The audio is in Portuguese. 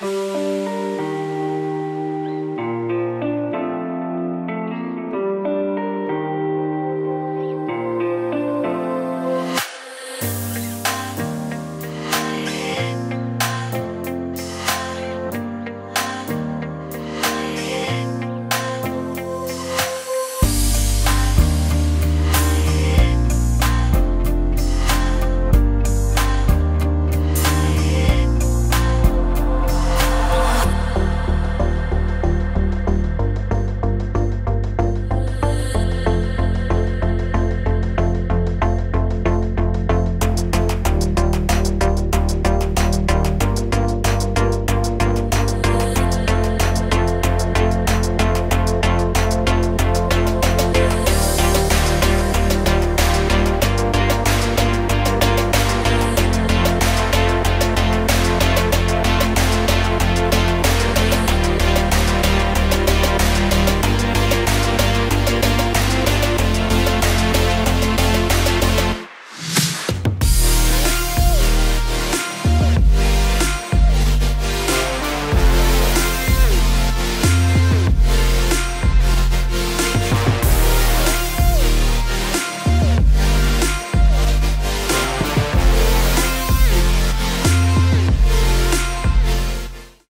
Música